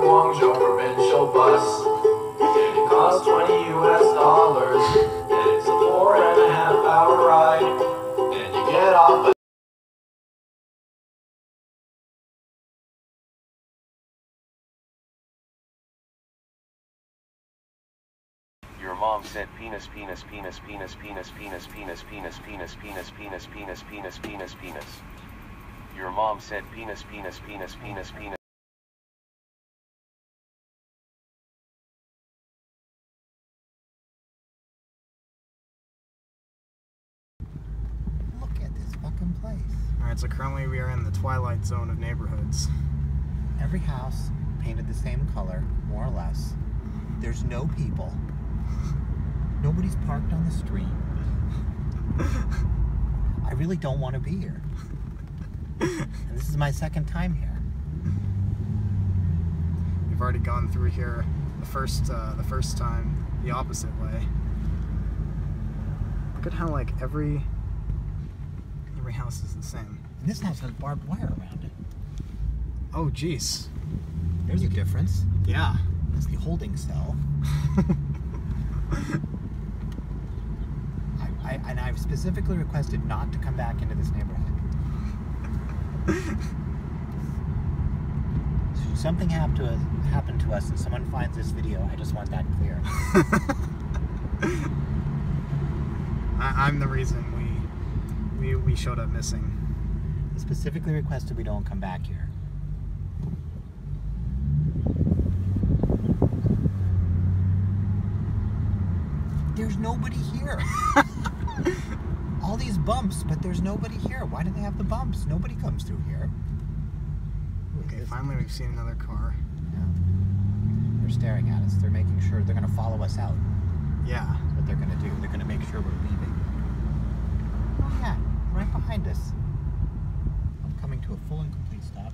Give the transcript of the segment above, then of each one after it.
Guangzhou provincial bus. It costs 20 US dollars. And it's a four and a half hour ride. And you get off at Your mom said penis penis penis penis penis penis penis penis penis penis penis penis penis penis penis. Your mom said penis penis penis penis penis so currently we are in the twilight zone of neighborhoods. Every house painted the same color, more or less. There's no people. Nobody's parked on the street. I really don't want to be here. And this is my second time here. We've already gone through here the first uh, the first time the opposite way. Look at how like every every house is the same. And this house has barbed wire around it. Oh jeez. There's a difference. Yeah. That's the holding cell. I, I, and I've specifically requested not to come back into this neighborhood. Something happen to us, happen to us and someone finds this video, I just want that clear. I, I'm the reason we we we showed up missing. Specifically requested we don't come back here. There's nobody here. All these bumps, but there's nobody here. Why do they have the bumps? Nobody comes through here. Okay, finally we've seen another car. Yeah. They're staring at us. They're making sure they're going to follow us out. Yeah. That's what they're going to do. They're going to make sure we're leaving. Oh, yeah. Right behind us. I'm coming to a full and complete stop.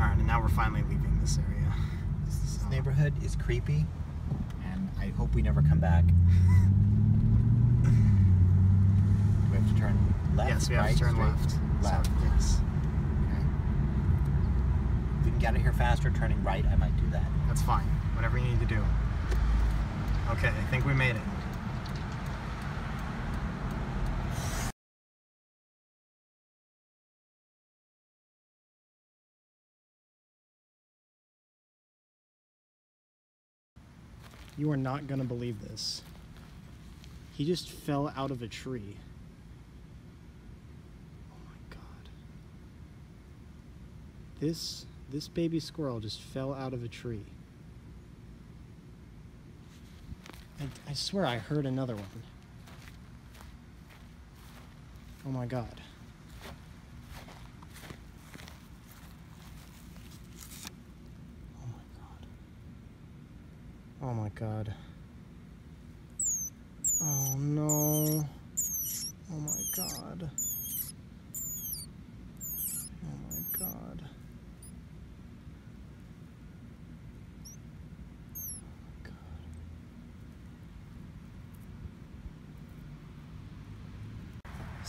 Alright, and now we're finally leaving this area. This So- uh, neighborhood is creepy, and I hope we never come back. we have to turn left. Yes, we have right, to turn straight? left. Left. So, yes. Okay. If we can get out of here faster, turning right, I might do that. That's fine. Whatever you need to do. Okay, I think we made it. You are not going to believe this. He just fell out of a tree. Oh my god. This this baby squirrel just fell out of a tree. I, I swear I heard another one. Oh my god. Oh my god. Oh, oh no. Oh my god. Oh my god.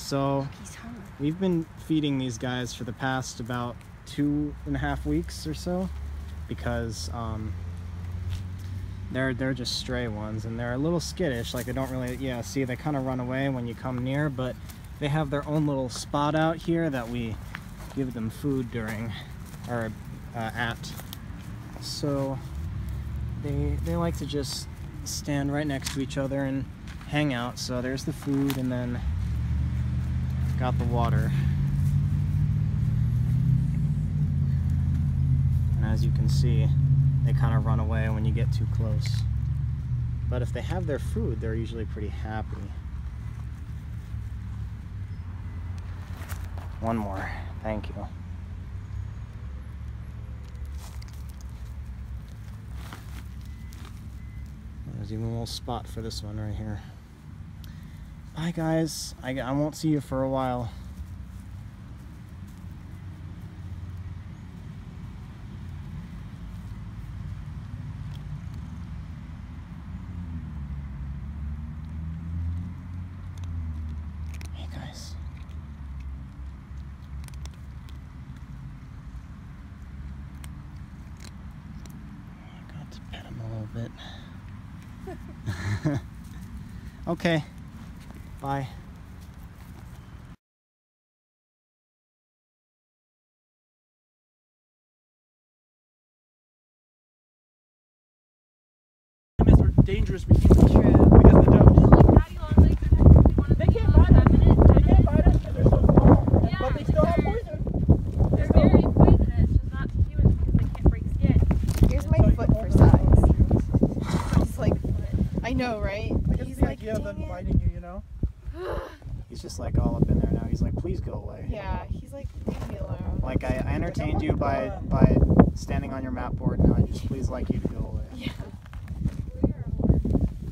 So, we've been feeding these guys for the past about two and a half weeks or so because um, they're they're just stray ones and they're a little skittish. Like they don't really yeah see they kind of run away when you come near but they have their own little spot out here that we give them food during or uh, at. So they they like to just stand right next to each other and hang out. So there's the food and then got the water and as you can see they kind of run away when you get too close. But if they have their food, they're usually pretty happy. One more. Thank you. There's even a little spot for this one right here. Bye, guys. I, I won't see you for a while. Hey, guys. Got to pet him a little bit. okay. Bye. dangerous. We he's just like all up in there now. He's like, please go away. Yeah, he's like, leave me alone. Like I, I entertained you by by standing on your map board. Now I just please like you to go away. Yeah.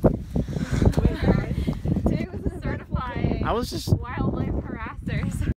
Today was a certified I was just wildlife harassers.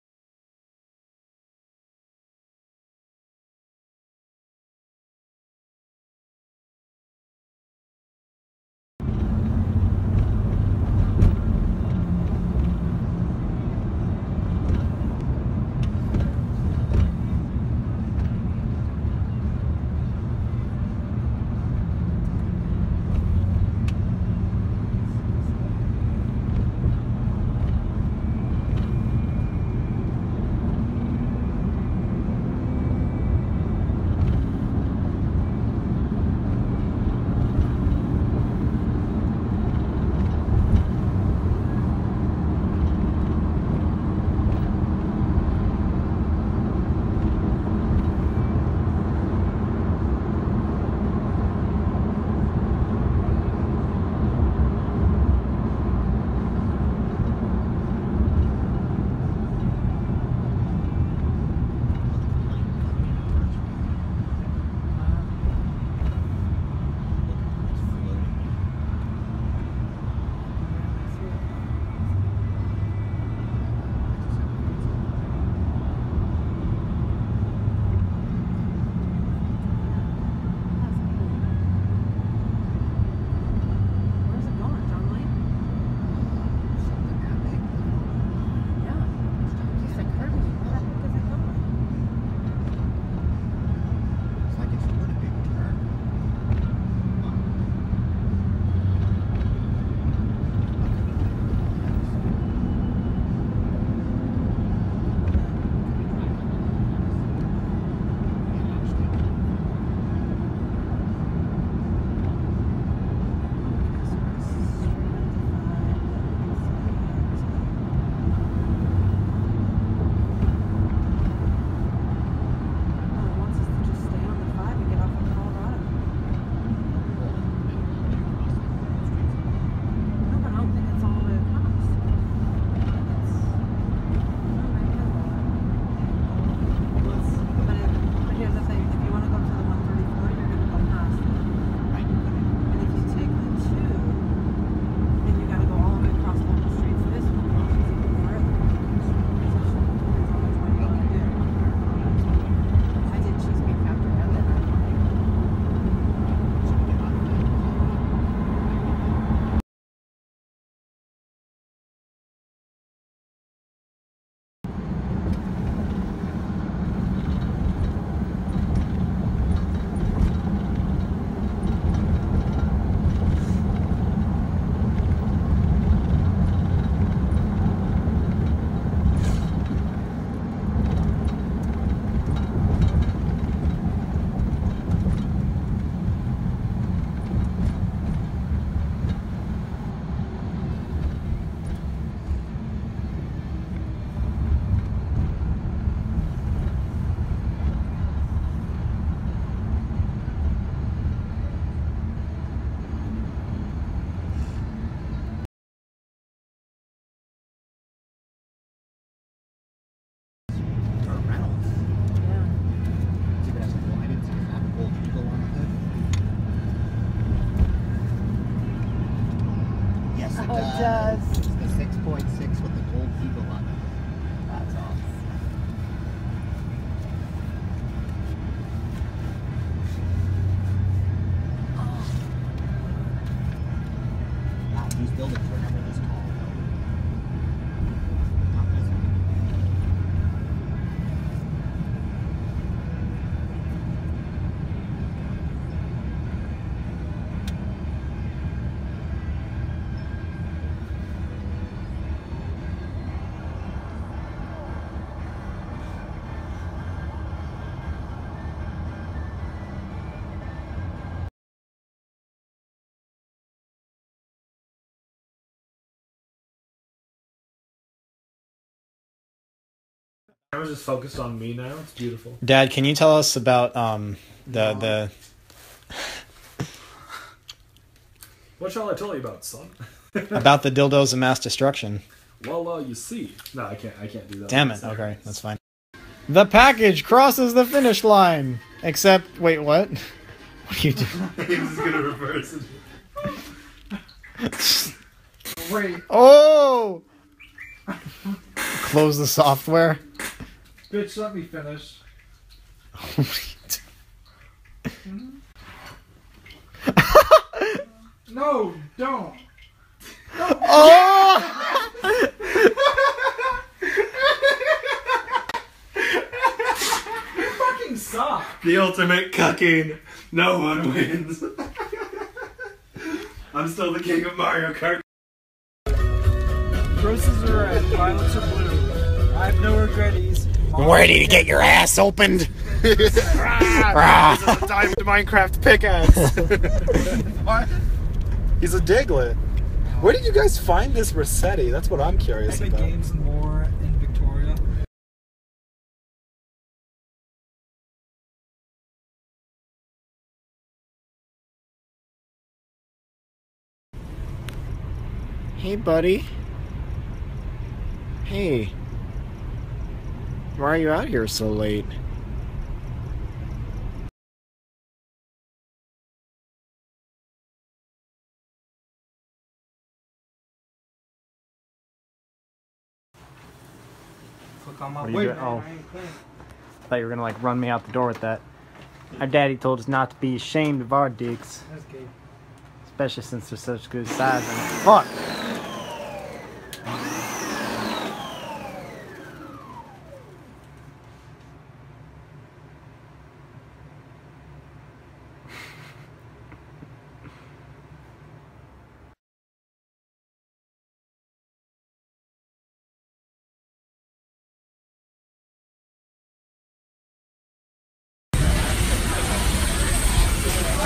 It does. Was just focused on me now. It's beautiful. Dad, can you tell us about um the the What shall I tell you about, son? about the dildos of mass destruction? Well, uh, you see. No, I can't. I can't do that. Damn it. Okay, that's fine. The package crosses the finish line. Except, wait, what? What do you do? He's just gonna reverse it. Wait, Oh! Close the software. Bitch, let me finish. No, don't. oh! Fucking suck. The ultimate cucking. No one wins. I'm still the king of Mario Kart. Roses are red, violets are blue. I have no regretties. Ready to get your ass opened? This is a diamond Minecraft pickaxe. What? He's a Diglett. Where did you guys find this Rossetti? That's what I'm curious Epic about. Games more in Victoria. Hey, buddy. Hey. Why are you out here so late? Click What are you doing? man. Oh. I thought you were gonna like run me out the door with that. Our daddy told us not to be ashamed of our dicks, That's gay. especially since they're such good size. And fuck.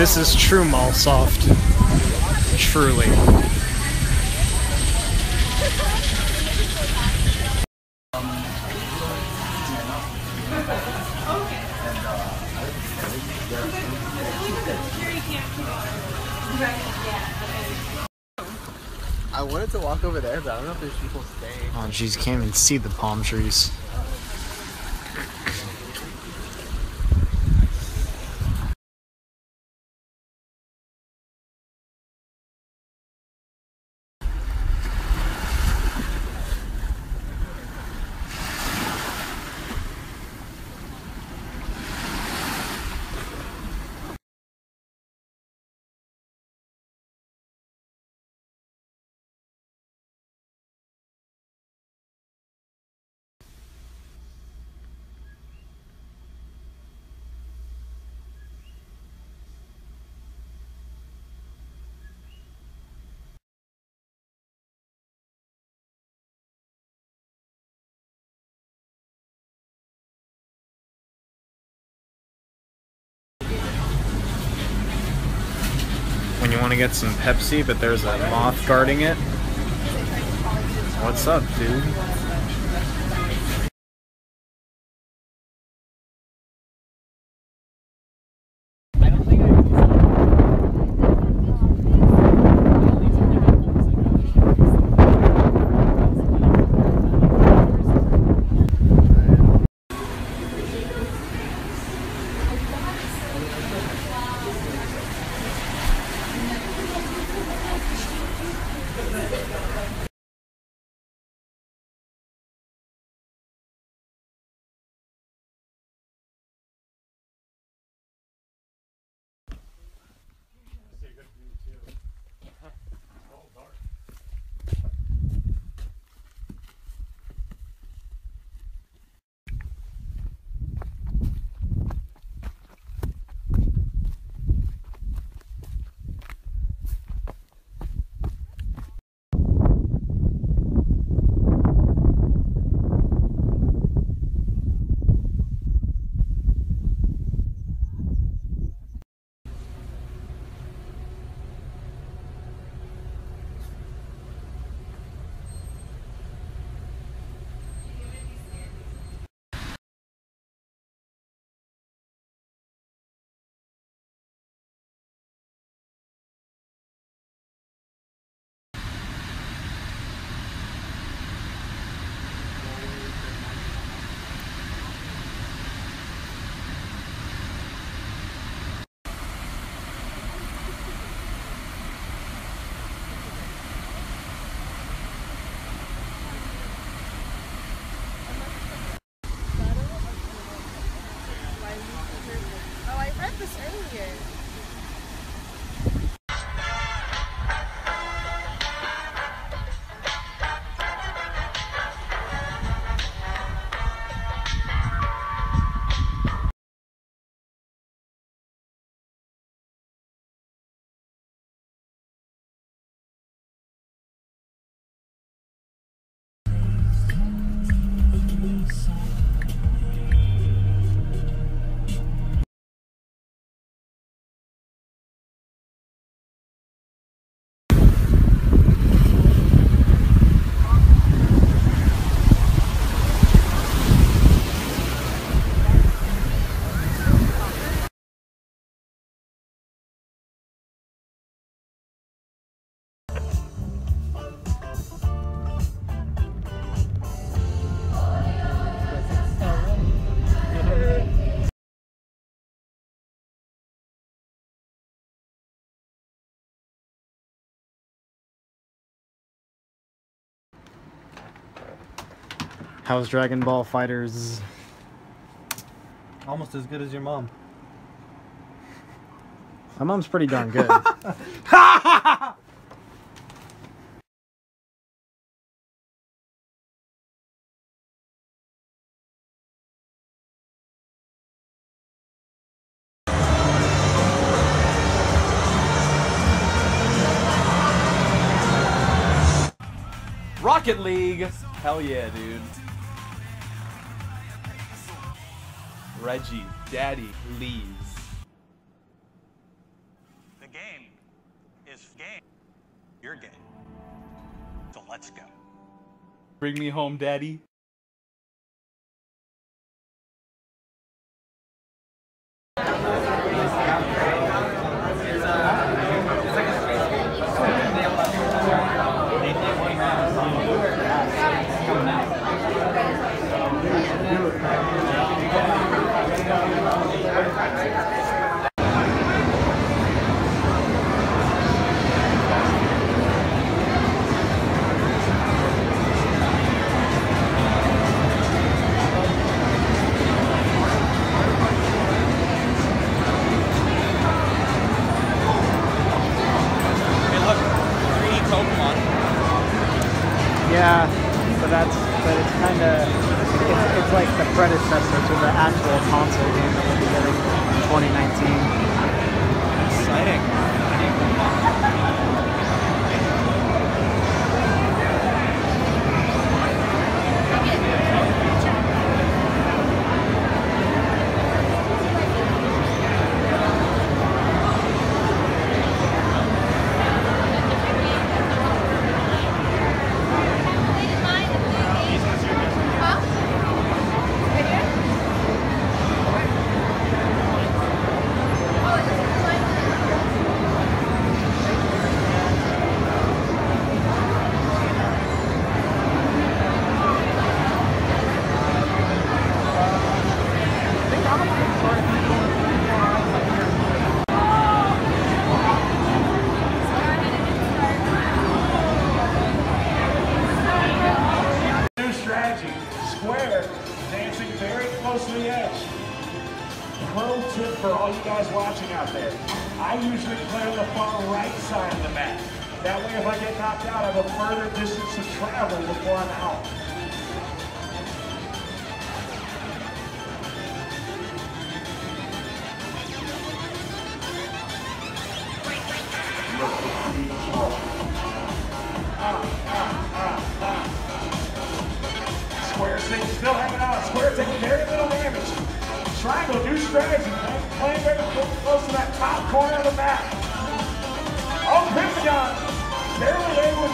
This is true Malsoft. Truly. I wanted to walk over there, but I don't know if there's people staying. Oh jeez, can't even see the palm trees. You want to get some Pepsi, but there's a moth guarding it. What's up, dude? How's Dragon Ball FighterZ? Almost as good as your mom. My mom's pretty darn good. Rocket League. Hell yeah, dude. Reggie, Daddy, leaves. The game is game. Your game. So let's go. Bring me home, Daddy. Kind of it's, it's like the predecessor to the actual console game that we'll be getting in 2019. Exciting.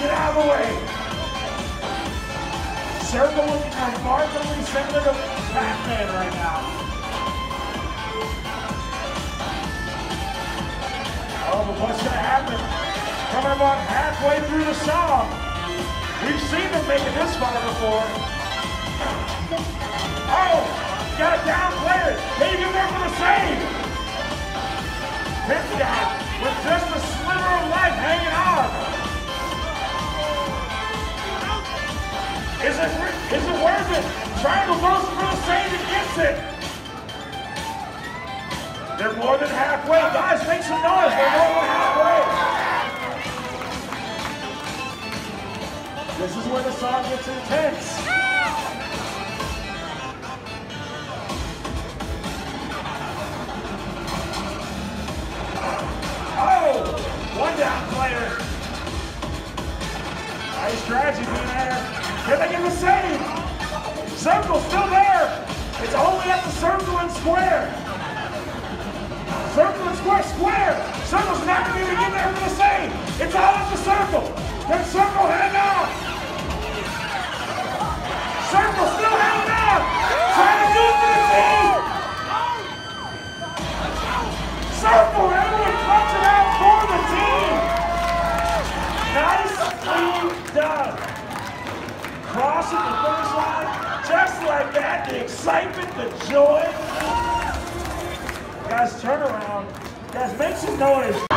Get out of the way. Circle looking remarkably similar to Batman right now. Oh, but what's going to happen? Coming about halfway through the song. We've seen them making this far before. Oh, got a down player. Maybe get there for the save. Pentagon with just a sliver of life hanging on. Is it, is it worth it? Triangle goes for the save and gets it. They're more than halfway. Guys, make some noise. They're more than halfway. This is where the song gets intense. Oh, one down player. Nice strategy being Can they get the save? Circle's still there. It's only at the circle and square. Circle and square, square. Circle's not going to even get there for the save. It's all at the circle. Can circle hang on? Circle still hanging on. Trying to do it for the team. Circle, everyone it out for the team. Nicely Crossing the finish line just like that. The excitement, the joy. Guys, turn around. Guys, make some noise.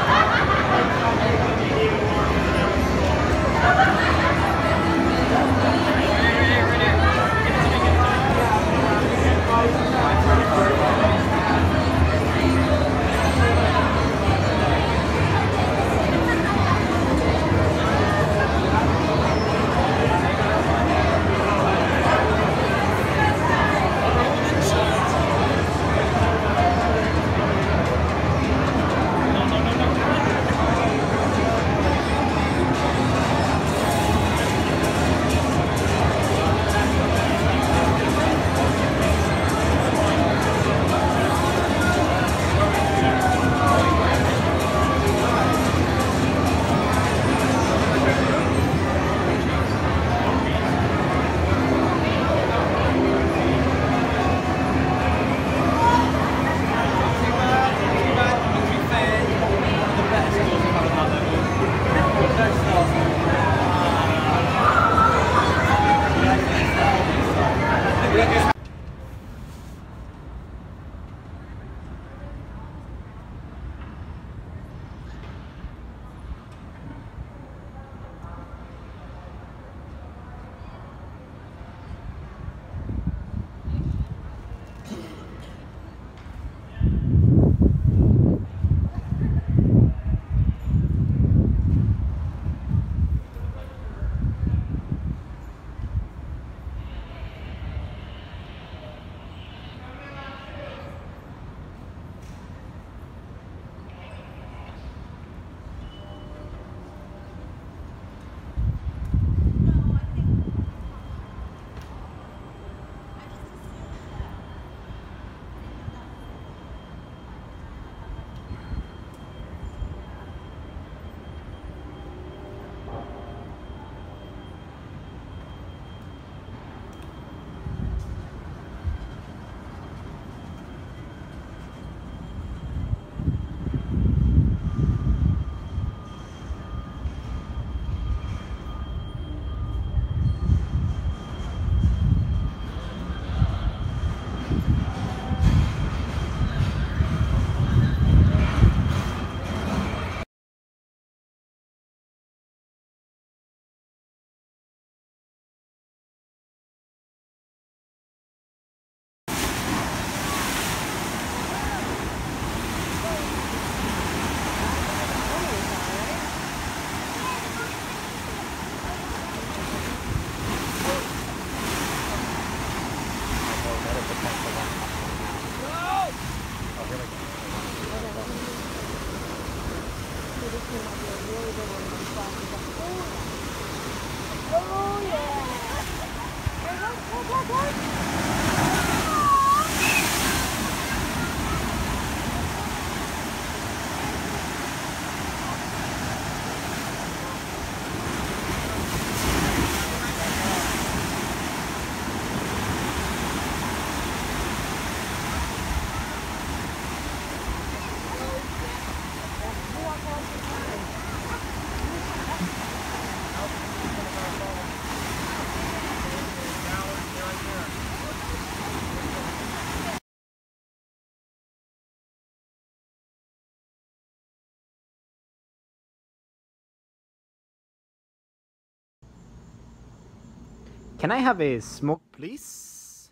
Can I have a smoke, please?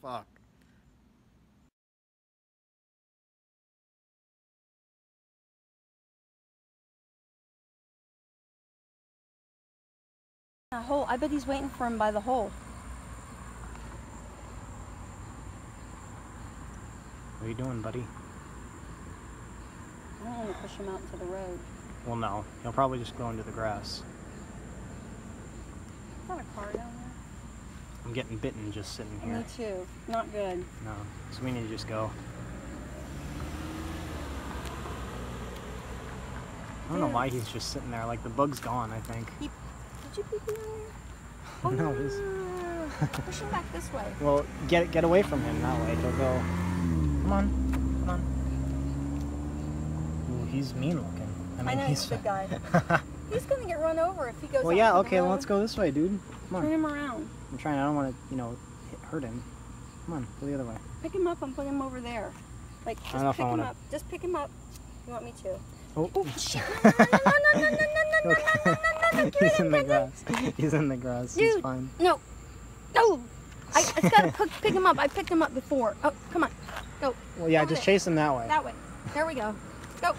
Fuck. A hole. I bet he's waiting for him by the hole. What are you doing, buddy? I don't want to push him out to the road. Well, no. He'll probably just go into the grass. Is that a car down there? I'm getting bitten just sitting here. Me too. Not good. No. So we need to just go. I don't know why he's just sitting there. Like the bug's gone, I think. Did you pee on there? no, he's. Oh, push him back this way. Well, get get away from him that way. He'll go. Come on, come on he's mean looking. I mean, I know, he's, a good guy. he's gonna get run over if he goes. Well, yeah. Okay, well, let's go this way, dude. Come on. Turn him around. I'm trying. I don't want to, you know, hurt him. Come on, go the other way. Pick him up and put him over there. Like, just pick him wanna... up. Just pick him up. You want me to? Oh, oh shit. He's in the grass. He's in the grass. Dude, fine. No. No. I, I just gotta pick, pick him up. I picked him up before. Oh, come on. Go. Well, yeah, just there. chase him that way. That way. There we go. Go.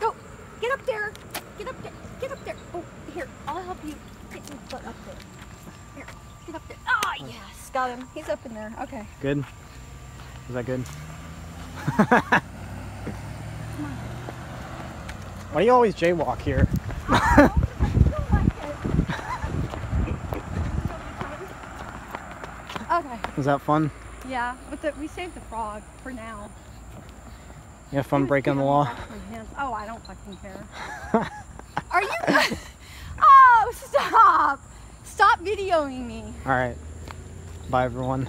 Go. Get up there. Get up there. Get up there. Oh, here. I'll help you get your butt up there. Here. Get up there. Ah, yes. Got him. He's up in there. Okay. Good. Is that good? Why do you always jaywalk here? Okay. Was that fun? Yeah, but the, we saved the frog for now. You have fun breaking the law? Oh, I don't fucking care. Are you? oh, stop! Stop videoing me. All right. Bye, everyone.